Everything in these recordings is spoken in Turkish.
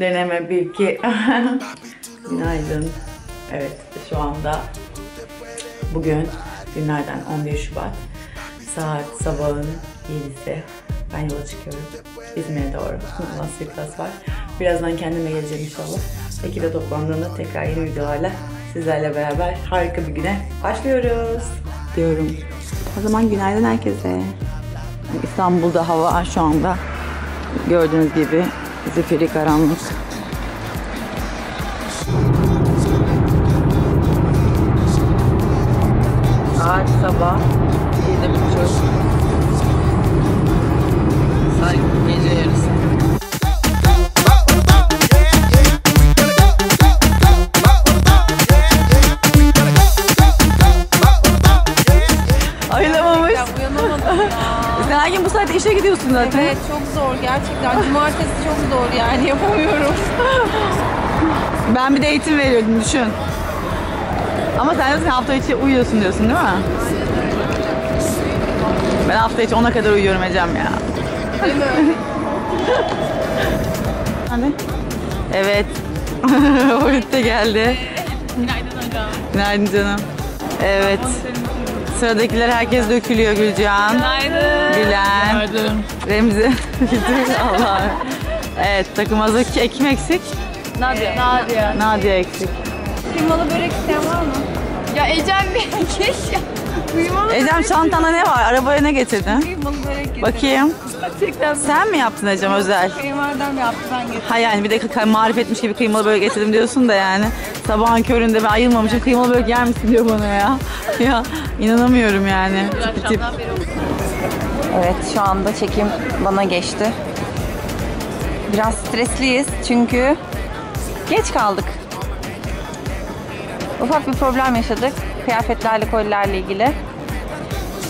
Deneme bir iki. Günaydın. Evet şu anda bugün günlerden 11 Şubat. Saat sabahın 7'si. Ben yola çıkıyorum. İzmir'e doğru. Masterclass var. Birazdan kendime geleceğim inşallah. Ekibe toplandığında tekrar yeni videolarla sizlerle beraber harika bir güne başlıyoruz. Diyorum. O zaman günaydın herkese. İstanbul'da hava şu anda gördüğünüz gibi zifiri karanlık. Saat sabah zaten. Evet çok zor gerçekten. Cumartesi çok zor yani yapamıyorum. Ben bir de eğitim veriyordum düşün. Ama sen diyorsun hafta içi uyuyorsun diyorsun değil mi? Ben hafta içi 10'a kadar uyuyorum Ecem ya. Hadi. Evet. Orit de geldi. Günaydın hocam. Günaydın canım. Evet. Sıradakiler herkes dökülüyor Gülcan. Günaydın. Gülen. Günaydın. Remzi. Allah. Evet takım hazır. Kim eksik? Nadia. Nadia. Nadia eksik. Kıymalı börek isteyen var mı? Ya Ecem bir keşke. Kıymalı Ecem çantanda ne var? Arabaya ne getirdin? Kıymalı börek getirdim. Bakayım. Gerçekten Sen mi yaptın Ecem özel? kayınvalidem yaptı ben getirdim. Ha yani bir de marifetmiş gibi kıymalı börek getirdim diyorsun da yani. Sabahın köründe ben ayılmamışım kıymalı börek yer misin diyor bana ya. Ya inanamıyorum yani. Tipi tip. Evet şu anda çekim bana geçti. Biraz stresliyiz çünkü geç kaldık. Ufak bir problem yaşadık. Kıyafetlerle kolilerle ilgili.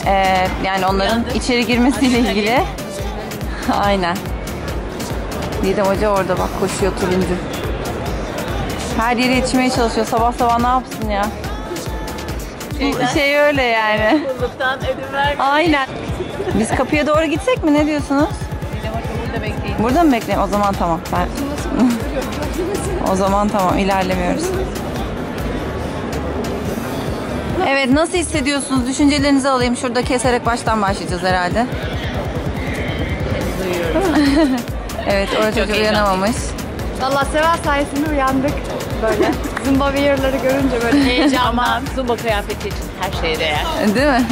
Ee, yani onların içeri girmesiyle ilgili. Aynen. Didem Hoca orada bak koşuyor turuncu. Her yere yetişmeye çalışıyor. Sabah sabah ne yapsın ya? Bu şey öyle yani. Aynen. Biz kapıya doğru gitsek mi? Ne diyorsunuz? Burada bekleyin. Burada mı bekleyin? O zaman tamam. Ben... o zaman tamam. ilerlemiyoruz. Evet nasıl hissediyorsunuz? Düşüncelerinizi alayım. Şurada keserek baştan başlayacağız herhalde. evet orada çocuk uyanamamış. Valla Seva sayesinde uyandık böyle. Zumba wear'ları görünce böyle heyecandan. Zumba kıyafeti için her şeye değer. Değil mi?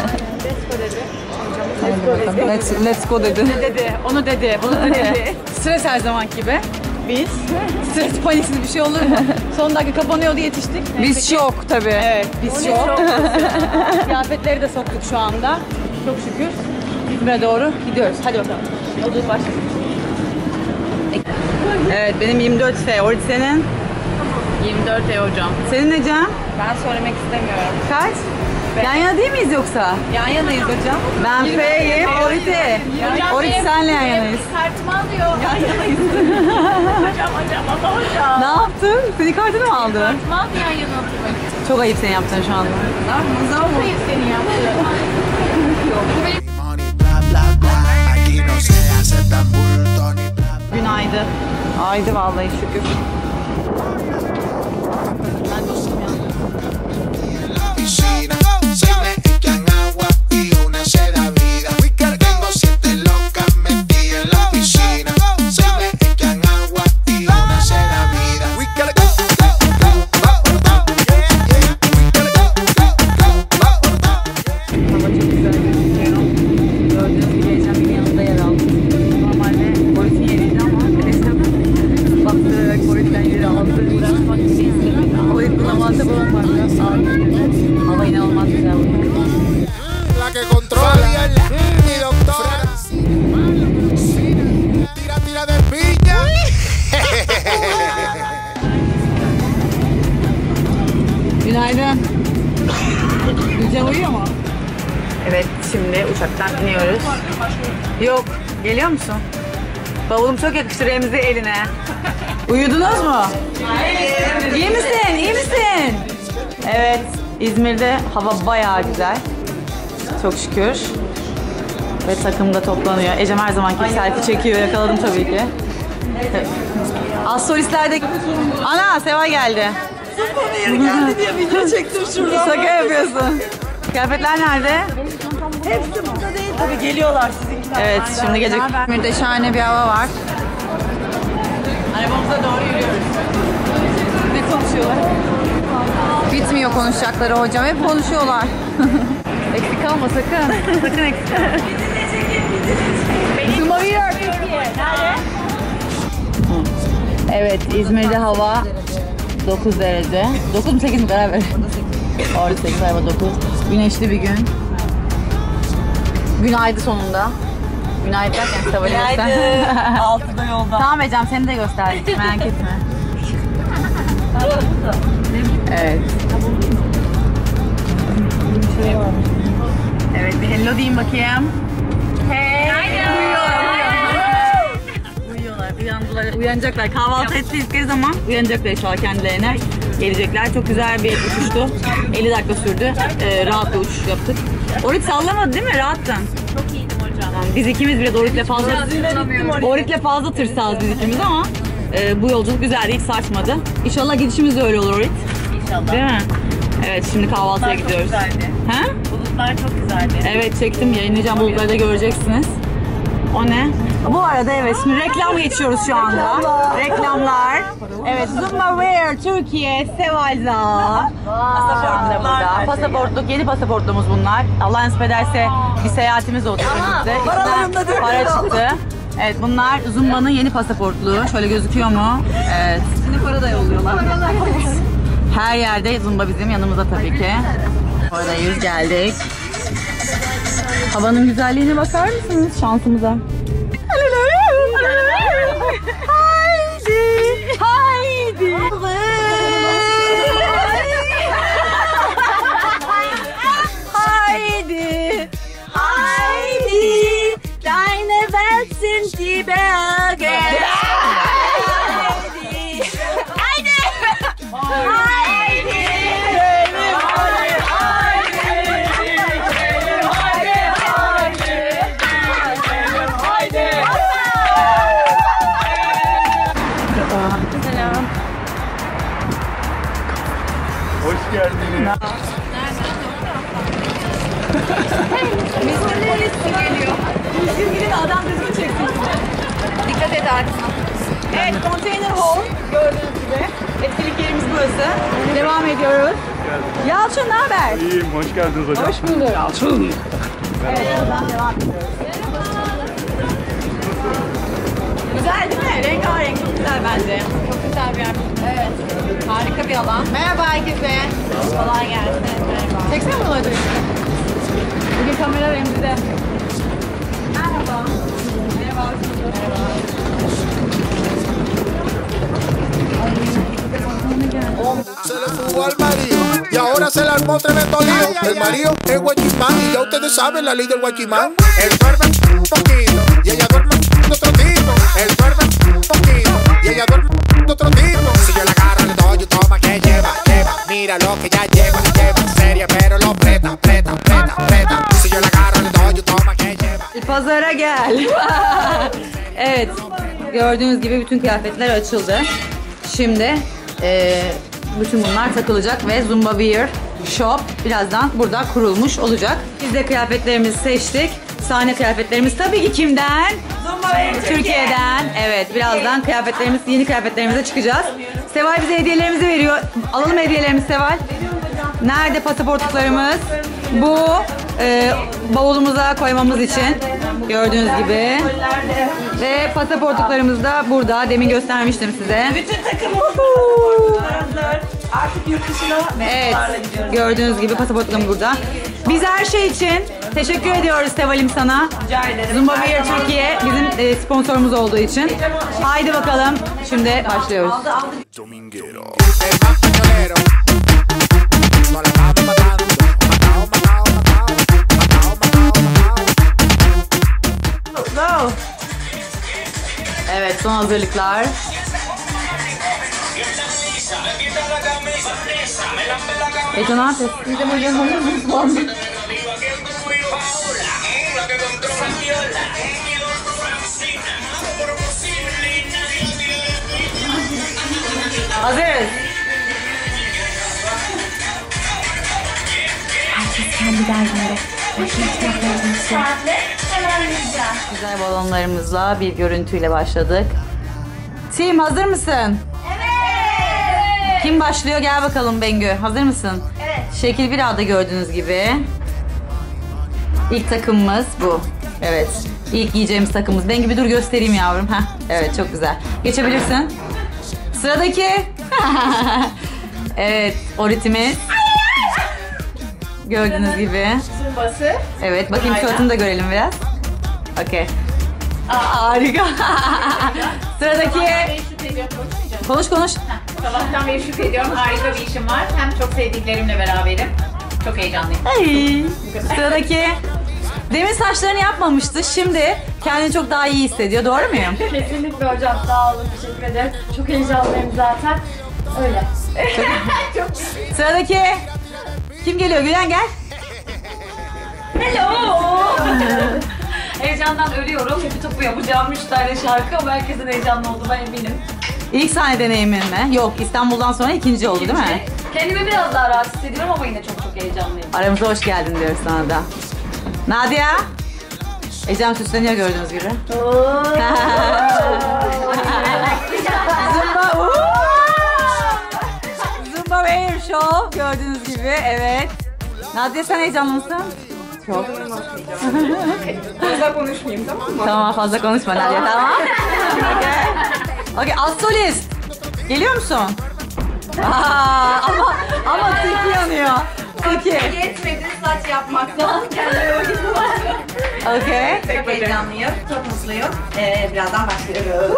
Hadi bakalım. Let's, let's go dedi. dedi, onu dedi, bunu dedi. Stres her zaman gibi. Biz stres paniksiz bir şey olur mu? Son dakika kapanıyordu yetiştik. Biz şok tabii. Evet, biz çok. Kıyafetleri de soktuk şu anda. Çok şükür. İzmir'e doğru gidiyoruz. Hadi bakalım. Yolculuk başlasın. Evet, benim 24 F. Orada senin? 24 E hocam. Senin ne Cem? Ben söylemek istemiyorum. Kaç? Yan yana değil miyiz yoksa? Yan yanayız hocam. Ben F'yim, Orit'i. Orit senle yan yanayız. Kartımı alıyor. hocam hocam ama hocam. Ne yaptın? Senin kartını mı aldı? Kartımı aldı yan yana oturmak. Çok ayıp senin yaptığın şu anda. Hayır senin yaptığın. money, bla bla bla. Aquí no se aceptan bulto ni bla bla. Günaydın. Haydi vallahi şükür. Fernando Gülcan uyuyor mu? Evet, şimdi uçaktan iniyoruz. Yok, geliyor musun? Bavulum çok yakıştı Remzi eline. Uyudunuz mu? Hayır. İyi misin? İyi misin? Evet, İzmir'de hava bayağı güzel. Çok şükür. Ve takım da toplanıyor. Ecem her zamanki gibi selfie çekiyor. Yakaladım tabii ki. Az solistlerde... Ana Seva geldi. Geldi diye video çektim şurada. Şaka yapıyorsun. Kıyafetler nerede? Hepsi burada değil tabii geliyorlar sizinkiler. Evet şimdi gelecek. İzmir'de şahane bir hava var. Arabamıza doğru yürüyoruz. Ne konuşuyorlar? Bitmiyor konuşacakları hocam. Hep konuşuyorlar. eksik kalma sakın. sakın eksik kalma. Zuma Weir. Evet İzmir'de hava 9 derece. 9 mu 8 mi karar ver. Orada 8 hava 9. Güneşli bir gün. Günaydın sonunda. Günaydın derken sabah Günaydın. Altıda yolda. Tamam Ecem seni de gösterdik merak etme. Evet. Evet bir hello diyeyim bakayım. Hey. Uyuyorlar. Uyuyorlar. Uyandılar. Uyanacaklar. Kahvaltı ettikleri zaman uyanacaklar inşallah kendilerine. Gelecekler. Çok güzel bir uçuştu. 50 dakika sürdü. Ee, rahat bir uçuş yaptık. Orit sallamadı değil mi? Rahattın. Çok iyiydim hocam. Biz ikimiz bile Orit'le fazla Orit'le fazla tırsağız biz ikimiz ama e, bu yolculuk güzeldi. Hiç sarsmadı. İnşallah gidişimiz de öyle olur Orit. İnşallah. Değil mi? Evet şimdi kahvaltıya Bulutlar çok gidiyoruz. güzeldi. Ha? Bulutlar çok güzeldi. Evet çektim yayınlayacağım bulutları da göreceksiniz. O ne? Bu arada evet şimdi reklam geçiyoruz şu anda. Reklamlar. Evet Zumba Wear Türkiye Sevalza. Şu anda burada. Pasaportluk yeni pasaportlumuz bunlar. Allah nasip ederse bir seyahatimiz oldu önümüzde. İçinden para çıktı. Evet bunlar Zumba'nın yeni pasaportluğu. Şöyle gözüküyor mu? Evet. Şimdi para da yolluyorlar. Her yerde Zumba bizim yanımızda tabii ki. Oradayız geldik. Havanın güzelliğine bakar mısınız şansımıza? Haydi, haydi. Haydi, haydi. Deine Welt sind die Berge. Evet, Container Hall gördüğünüz gibi. Etkinlik yerimiz burası. Devam ediyoruz. Yalçın ne haber? İyiyim, hoş geldiniz hocam. Hoş bulduk. Yalçın. Evet, buradan devam ediyoruz. Güzel değil mi? Rengarenk, çok güzel bence. Çok güzel bir yer. Evet. Harika bir alan. Merhaba herkese. Kolay gelsin. Merhaba. Çeksene bunu hadi. Bugün kamera Remzi'de. Merhaba. Merhaba. Merhaba. Se le fugó al marido y ahora se le armó tremendo lío. El marido es guachimán y ya ustedes saben la ley del guachimán. Él duerme un poquito y ella duerme otro tipo. Él duerme un poquito y ella duerme otro tipo. Si yo la agarro le doy un toma que lleva, lleva. Mira lo que ya lleva, lleva. Seria pero lo preta, preta, preta, preta. Si yo la agarro le doy un toma que lleva. Pazara gel. evet. Gördüğünüz gibi bütün kıyafetler açıldı. Şimdi eee, bütün bunlar takılacak ve Zumba Wear Shop birazdan burada kurulmuş olacak. Biz de kıyafetlerimizi seçtik. Sahne kıyafetlerimiz tabii ki kimden? Zumba Wear Türkiye. Türkiye'den. Evet birazdan kıyafetlerimiz, yeni kıyafetlerimize çıkacağız. Seval bize hediyelerimizi veriyor. Alalım hediyelerimizi Seval. Nerede pasaportluklarımız? Bu e, bavulumuza koymamız için gördüğünüz gibi. Ve pasaportluklarımız da burada. Demin göstermiştim size. Bütün takımımız hazır. Artık yurt dışına Evet, gördüğünüz gibi pasaportlarım burada. Biz her şey için teşekkür ediyoruz Seval'im sana. Rica ederim. Zumba zaman- Türkiye bizim e, sponsorumuz olduğu için. Haydi bakalım, şimdi başlıyoruz. Aldı Wow. Evet son hazırlıklar. Ece ne yapıyorsun? Bir de böyle hazırlıklar. Hazırız. Herkes kendi derdinde. Herkes kendi derdinde çıkartmayacağız. Güzel balonlarımızla bir görüntüyle başladık. Tim hazır mısın? Evet. Kim başlıyor? Gel bakalım Bengü. Hazır mısın? Evet. Şekil bir ağda gördüğünüz gibi. İlk takımımız bu. Evet. İlk giyeceğimiz takımımız. Bengü bir dur göstereyim yavrum. Heh. Evet çok güzel. Geçebilirsin. Sıradaki. evet. O ritmimiz. Gördüğünüz gibi. Zımbası. Evet, bakayım suratını da görelim biraz. Okey. Aa, harika. Sıradaki... Konuş konuş. Sabahtan beri şüphe ediyorum. Harika bir işim var. Hem çok sevdiklerimle beraberim. Çok heyecanlıyım. Ay. Sıradaki... Demin saçlarını yapmamıştı. Şimdi kendini çok daha iyi hissediyor. Doğru muyum? Kesinlikle hocam sağ olun teşekkür ederim. Çok heyecanlıyım zaten. Öyle. Sıradaki... Kim geliyor? Gülen gel. Heyecandan ölüyorum. Hepi topu yapacağım 3 tane şarkı ama herkesin heyecanlı olduğuna eminim. İlk sahne deneyimin mi? Yok, İstanbul'dan sonra ikinci oldu değil mi? Kendimi biraz daha rahat hissediyorum ama yine çok çok heyecanlıyım. Aramıza hoş geldin diyoruz sana da. Nadia. Ecem süsleniyor gördüğünüz gibi. Zumba. Zumba Air Show gördüğünüz gibi. Evet. Nadia sen heyecanlı mısın? Çok. Fazla konuşmayayım tamam mı? Tamam fazla konuşma Nadia tamam. Okey. Okey az solist. Geliyor musun? Aa, ama ama tiki yanıyor. Tiki. Yetmedi saç yapmaktan. Kendime vakit bulamıyorum. Okey. Çok heyecanlıyım. Çok mutluyum. Ee, birazdan başlıyoruz.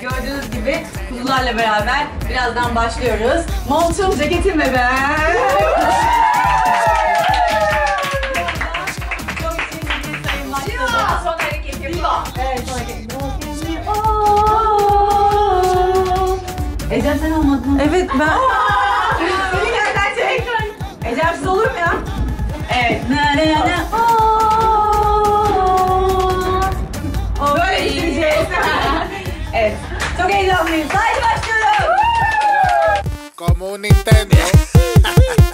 Gördüğünüz gibi kuzularla beraber birazdan başlıyoruz. Montum, ceketim ve ben. Yapıyor. Ecem sen olmadın. Evet ben. Beni nereden çek? Ecemsiz olur mu ya? Evet. Ne ne ne. Böyle izleyeceğiz. Evet. Çok heyecanlıyım. Haydi başlıyoruz. Como un Nintendo.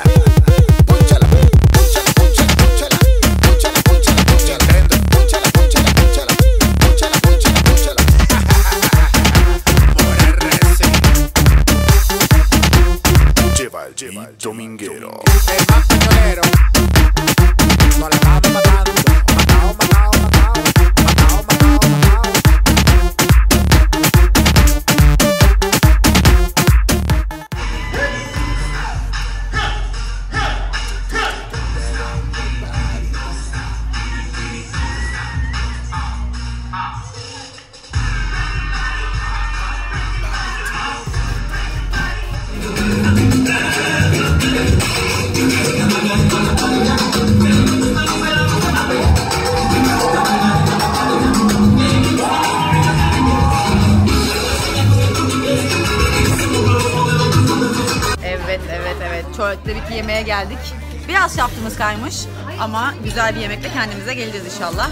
evet. Çörek'te yemeğe geldik. Biraz şaftımız kaymış ama güzel bir yemekle kendimize geleceğiz inşallah.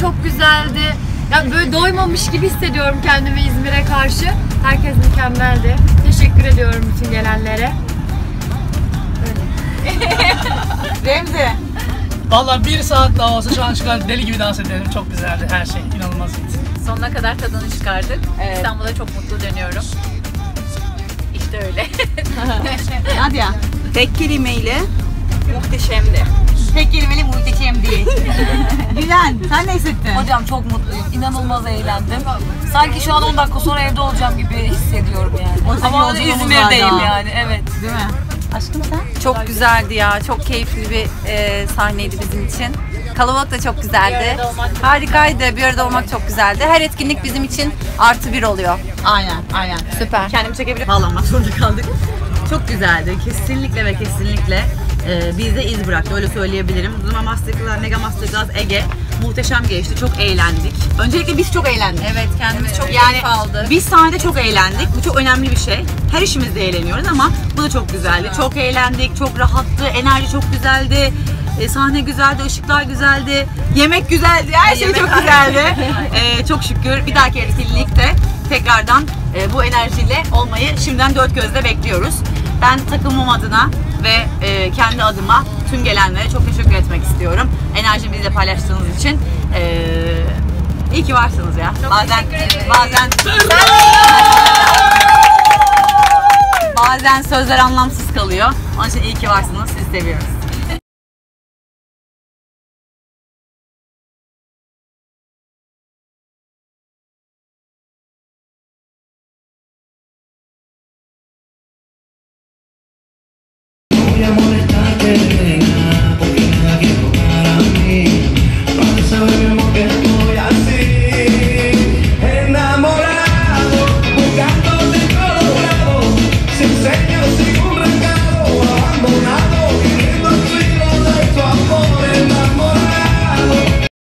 Çok güzeldi. Ya böyle doymamış gibi hissediyorum kendimi İzmir'e karşı. Herkes mükemmeldi. Teşekkür ediyorum bütün gelenlere. Remzi. Valla bir saat daha olsa şu an çıkar deli gibi dans ederim. Çok güzeldi her şey. inanılmaz iyiydi. Sonuna kadar tadını çıkardık. Evet. İstanbul'a çok mutlu dönüyorum. İşte öyle. Nadia. Tek kelimeyle Muhteşemdi. Tek kelimeyle muhteşem değil. Gülen sen ne hissettin? Hocam çok mutluyum. İnanılmaz eğlendim. Sanki şu an 10 dakika sonra evde olacağım gibi hissediyorum yani. O Ama İzmir'deyim yani evet. Değil mi? Aşkım sen? Çok güzeldi ya. Çok keyifli bir e, sahneydi bizim için. Kalabalık da çok güzeldi. Harikaydı. Bir arada olmak çok güzeldi. Her etkinlik bizim için artı bir oluyor. Aynen, aynen. Süper. Kendimi çekebilir Bağlanmak zorunda kaldık. Çok güzeldi. Kesinlikle ve kesinlikle e, bizde iz bıraktı. Öyle söyleyebilirim. Zuma Masterclass, Mega Masterclass Ege muhteşem geçti. Çok eğlendik. Öncelikle biz çok eğlendik. Evet kendimiz çok Yani keyif aldık. biz sahnede çok eğlendik. Bu çok önemli bir şey. Her işimizde eğleniyoruz ama bu da çok güzeldi. Çok eğlendik, çok rahattı, enerji çok güzeldi. E, sahne güzeldi, ışıklar güzeldi, yemek güzeldi, her şey çok güzeldi. E, çok şükür bir dahaki etkinlikte tekrardan e, bu enerjiyle olmayı şimdiden dört gözle bekliyoruz. Ben takımım adına ve e, kendi adıma tüm gelenlere çok teşekkür etmek istiyorum. Enerjimi bizle paylaştığınız için. E, iyi ki varsınız ya. bazen bazen bazen sözler anlamsız kalıyor. Onun için iyi ki varsınız. Sizi seviyoruz. me molestaste